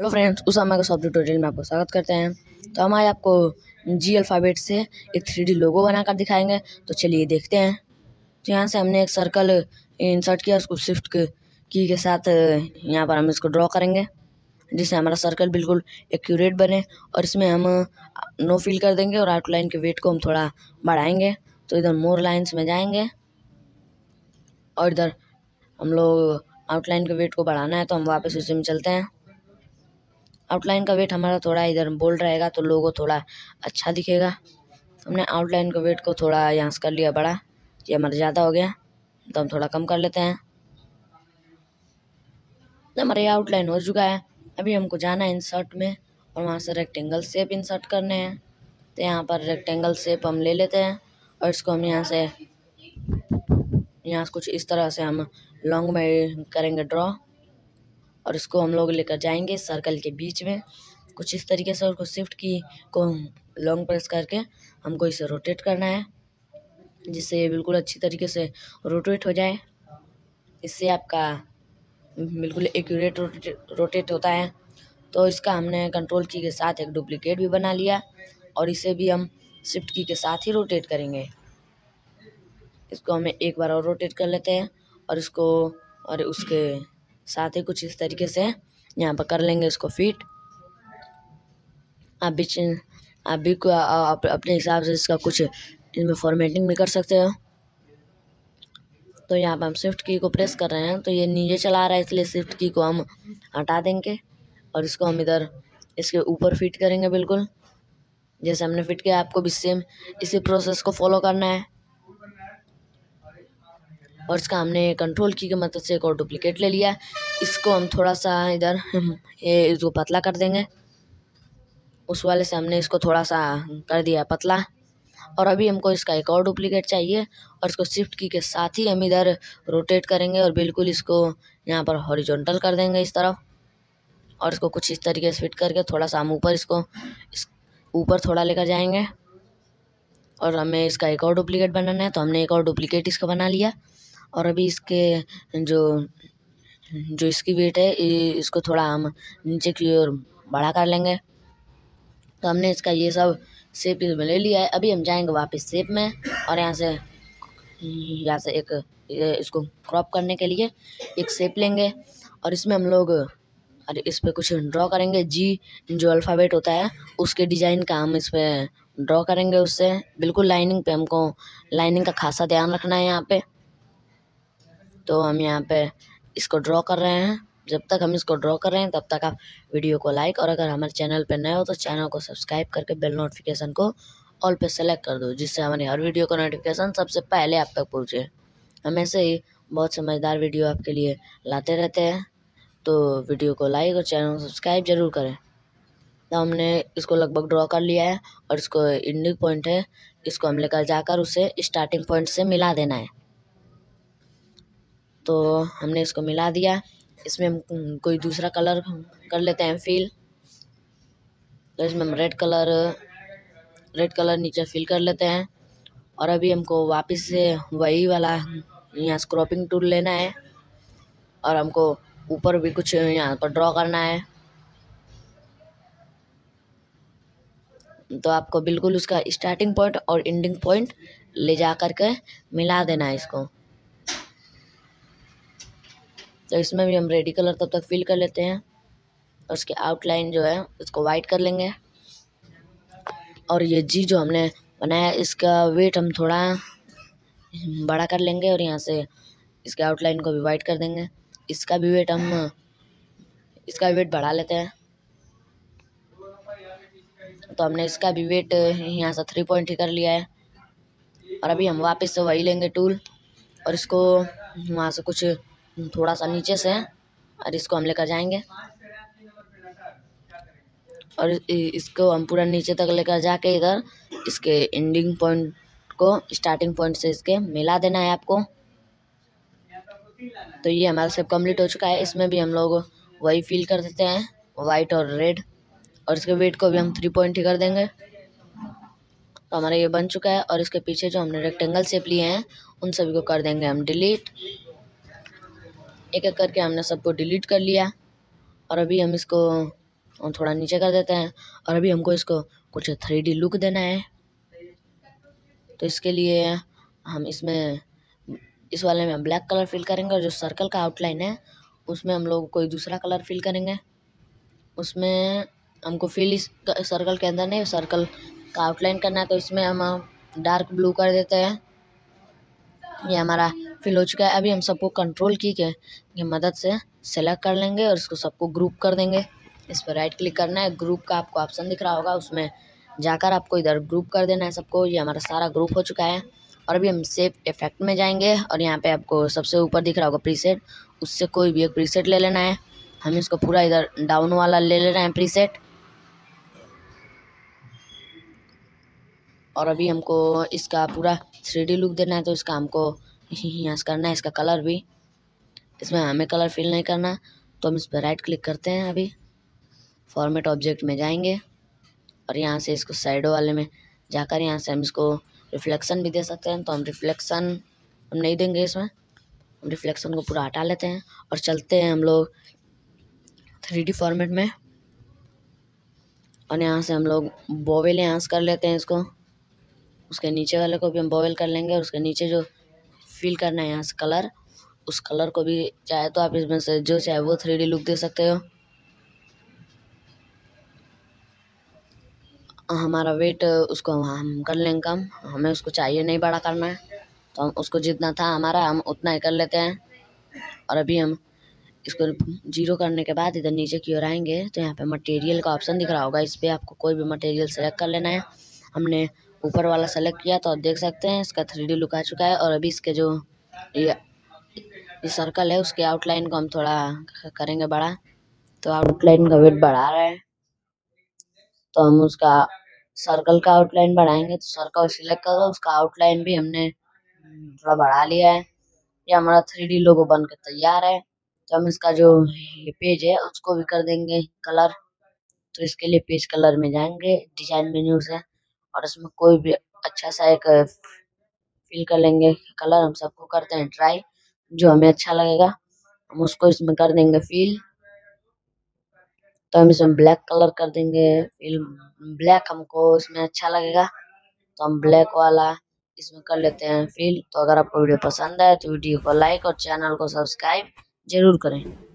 Hello friends उस समय का सॉफ्ट ट्यूटोरियल में आपको स्वागत करते हैं। तो हम आज आपको जी अल्फ़ाबेट से एक थ्री लोगो बनाकर दिखाएँगे। तो चलिए देखते हैं। तो यहाँ से हमने एक सर्कल इंसर्ट किया उसको शिफ्ट की के साथ यहाँ पर हम इसको ड्रॉ करेंगे। जिससे हमारा सर्कल बिल्कुल एक्यूरेट बने और इसमें हम नो फिल कर देंगे और आउटलाइन के वेट को हम थोड़ा बढ़ाएँगे। तो इधर मोर लाइन्स में जाएँगे। और इधर हम लोग आउटलाइन के वेट को बढ़ाना है तो हम वापस उसी में चलते हैं। आउटलाइन का वेट हमारा थोड़ा इधर बोल्ड रहेगा तो लोगो थोड़ा अच्छा दिखेगा। हमने आउटलाइन का वेट को थोड़ा यहाँ से कर लिया बड़ा। ये हमारा ज़्यादा हो गया। तो हम थोड़ा कम कर लेते हैं। तो हमारा ये आउटलाइन हो चुका है। अभी हमको जाना है इंसर्ट में और वहाँ से रेक्टेंगल शेप इंसर्ट करने हैं। तो यहाँ पर रेक्टेंगल शेप हम ले लेते हैं और इसको हम यहाँ से यहाँ से कुछ इस तरह से हम लॉन्ग में करेंगे ड्रॉ और इसको हम लोग लेकर जाएँगे सर्कल के बीच में। कुछ इस तरीके से उसको शिफ्ट की, को लॉन्ग प्रेस करके हमको इसे रोटेट करना है, जिससे ये बिल्कुल अच्छी तरीके से रोटेट हो जाए। इससे आपका बिल्कुल एक्यूरेट रोटेट होता है। तो इसका हमने कंट्रोल की के साथ एक डुप्लीकेट भी बना लिया और इसे भी हम शिफ्ट की के साथ ही रोटेट करेंगे। इसको हमें एक बार और रोटेट कर लेते हैं और इसको, और उसके साथ ही कुछ इस तरीके से यहाँ पर कर लेंगे इसको फिट आप भी आप भी अपने हिसाब से इसका कुछ इसमें फॉर्मेटिंग भी कर सकते हो। तो यहाँ पर हम स्विफ्ट की को प्रेस कर रहे हैं तो ये नीचे चला रहा है, इसलिए स्विफ्ट की को हम हटा देंगे और इसको हम इधर, इसके ऊपर फिट करेंगे बिल्कुल। जैसे हमने फिट किया, आपको भी सेम इसी प्रोसेस को फॉलो करना है। और इसका हमने कंट्रोल की के मदद से एक और डुप्लीकेट ले लिया इसको हम थोड़ा सा इधर, ये इसको पतला कर देंगे। उस वाले से हमने इसको थोड़ा सा कर दिया पतला। और अभी हमको इसका एक और डुप्लीकेट चाहिए और इसको शिफ्ट की के साथ ही हम इधर रोटेट करेंगे और बिल्कुल इसको यहाँ पर हॉरिजॉन्टल कर देंगे इस तरफ़। और इसको कुछ इस तरीके से फिट करके थोड़ा सा हम ऊपर इसको, इस ऊपर थोड़ा लेकर जाएँगे। और हमें इसका एक और डुप्लीकेट बनाना है तो हमने एक और डुप्लीकेट इसका बना लिया। और अभी इसके जो जो इसकी वेट है इसको थोड़ा हम नीचे की ओर बड़ा कर लेंगे। तो हमने इसका ये सब सेप इसमें ले लिया है। अभी हम जाएँगे वापस सेप में और यहाँ से यहाँ से एक इसको क्रॉप करने के लिए एक सेप लेंगे। और इसमें हम लोग अरे इस पर कुछ ड्रॉ करेंगे। जी जो अल्फ़ाबेट होता है, उसके डिज़ाइन का हम इस पर ड्रॉ करेंगे उससे। बिल्कुल लाइनिंग पे हमको लाइनिंग का खासा ध्यान रखना है यहाँ पे। तो हम यहाँ पे इसको ड्रॉ कर रहे हैं। जब तक हम इसको ड्रॉ कर रहे हैं, तब तक आप वीडियो को लाइक और अगर हमारे चैनल पर नए हो तो चैनल को सब्सक्राइब करके बेल नोटिफिकेशन को ऑल पे सेलेक्ट कर दो, जिससे हमारी हर वीडियो का नोटिफिकेशन सबसे पहले आप तक पहुँचे। हम ऐसे ही बहुत समझदार वीडियो आपके लिए लाते रहते हैं। तो वीडियो को लाइक और चैनल को सब्सक्राइब ज़रूर करें। तो हमने इसको लगभग ड्रॉ कर लिया है और इसको इंडिंग पॉइंट है। इसको हम लेकर जाकर उसे स्टार्टिंग पॉइंट से मिला देना है। तो हमने इसको मिला दिया। इसमें हम कोई दूसरा कलर कर लेते हैं फिल। तो इसमें हम रेड कलर रेड कलर नीचे फिल कर लेते हैं। और अभी हमको वापस से वही वाला यहाँ स्क्रॉपिंग टूल लेना है। और हमको ऊपर भी कुछ यहाँ पर ड्रॉ करना है। तो आपको बिल्कुल उसका स्टार्टिंग पॉइंट और एंडिंग पॉइंट ले जा कर के मिला देना है इसको। तो इसमें भी हम रेडी कलर तब तक फिल कर लेते हैं। और उसके आउटलाइन जो है उसको वाइट कर लेंगे। और ये जी जो हमने बनाया इसका वेट हम थोड़ा बड़ा कर लेंगे और यहाँ से इसके आउटलाइन को भी वाइट कर देंगे। इसका भी वेट हम, इसका वेट बढ़ा लेते हैं। तो हमने इसका भी वेट यहाँ से थ्री पॉइंट ही कर लिया है। और अभी हम वापस से वही लेंगे टूल और इसको वहाँ से कुछ थोड़ा सा नीचे से और इसको हम लेकर जाएँगे। और इसको हम पूरा नीचे तक लेकर जाके इधर, इसके एंडिंग पॉइंट को स्टार्टिंग पॉइंट से इसके मिला देना है आपको। तो ये हमारा सब कंप्लीट हो चुका है, इसमें भी हम लोग वही फिल कर देते हैं वाइट और रेड और इसके वेट को भी हम थ्री पॉइंट ही कर देंगे। तो हमारा ये बन चुका है, और इसके पीछे जो हमने रेक्टेंगल शेप लिए हैं, उन सभी को कर देंगे हम डिलीट एक एक करके हमने सबको डिलीट कर लिया। और अभी हम इसको थोड़ा नीचे कर देते हैं। और अभी हमको इसको कुछ थ्री डी लुक देना है। तो इसके लिए हम इसमें, इस वाले में ब्लैक कलर फिल करेंगे और जो सर्कल का आउटलाइन है, उसमें हम लोग कोई दूसरा कलर फिल करेंगे। उसमें हमको फिल इस सर्कल के अंदर नहीं सर्कल का आउटलाइन करना है। तो इसमें हम डार्क ब्लू कर देते हैं। ये हमारा फिल हो चुका है। अभी हम सबको कंट्रोल की के मदद से सेलेक्ट कर लेंगे और इसको सबको ग्रुप कर देंगे। इस पर राइट क्लिक करना है। ग्रुप का आपको ऑप्शन दिख रहा होगा। उसमें जाकर आपको इधर ग्रुप कर देना है सबको। ये हमारा सारा ग्रुप हो चुका है। और अभी हम सेफ़ इफ़ेक्ट में जाएँगे और यहाँ पे आपको सबसे ऊपर दिख रहा होगा प्रीसेट उससे कोई भी एक प्रीसेट ले लेना है। हम इसको पूरा इधर डाउन वाला ले ले रहे हैं प्रीसेट और अभी हमको इसका पूरा थ्री लुक देना है तो इसका हमको यहाँ करना है, इसका कलर भी। इसमें हमें कलर फिल नहीं करना तो हम इस पर राइट क्लिक करते हैं अभी। फॉर्मेट ऑब्जेक्ट में जाएँगे और यहाँ से इसको साइडों वाले में जाकर यहाँ से हम इसको रिफ्लेक्शन भी दे सकते हैं। तो हम रिफ्लेक्शन हम नहीं देंगे इसमें। हम रिफ्लेक्शन को पूरा हटा लेते हैं और चलते हैं हम लोग थ्री फॉर्मेट में। और यहाँ से हम लोग बोवेल यहाँ से कर लेते हैं इसको। उसके नीचे वाले को भी हम बोवेल कर लेंगे और उसके नीचे जो फिल करना है यहाँ से कलर उस कलर को भी चाहे तो आप इसमें से जो चाहे वो थ्री लुक दे सकते हो। हमारा वेट उसको हम कर लेंगे कम, हमें उसको चाहिए नहीं बड़ा करना है तो हम उसको जितना था हमारा, हम उतना ही कर लेते हैं। और अभी हम इसको ज़ीरो करने के बाद इधर नीचे की ओर आएँगे तो यहाँ पे मटेरियल का ऑप्शन दिख रहा होगा, इस पर आपको कोई भी मटेरियल सेलेक्ट कर लेना है। हमने ऊपर वाला सेलेक्ट किया तो आप देख सकते हैं, इसका थ्री लुक आ चुका है और अभी इसके जो ये सर्कल है, उसके आउटलाइन को हम थोड़ा करेंगे बड़ा। तो आउटलाइन का वेट बढ़ा रहे हैं। तो हम उसका सर्कल का आउटलाइन बढ़ाएँगे। तो सर्कल सिलेक्ट करो, उसका आउटलाइन भी हमने थोड़ा बढ़ा लिया है। ये हमारा थ्री डी लोगो बन के तैयार है। तो हम इसका जो पेज है, उसको भी कर देंगे कलर तो इसके लिए पेज कलर में जाएँगे। डिज़ाइन मेन्यू से और इसमें कोई भी अच्छा सा एक फिल कर लेंगे कलर हम सबको करते हैं ट्राई जो हमें अच्छा लगेगा, हम उसको इसमें कर देंगे फिल तो हम इसमें ब्लैक कलर कर देंगे ब्लैक हमको इसमें अच्छा लगेगा तो हम ब्लैक वाला इसमें कर लेते हैं फिल तो अगर आपको वीडियो पसंद आए तो वीडियो को लाइक और चैनल को सब्सक्राइब ज़रूर करें।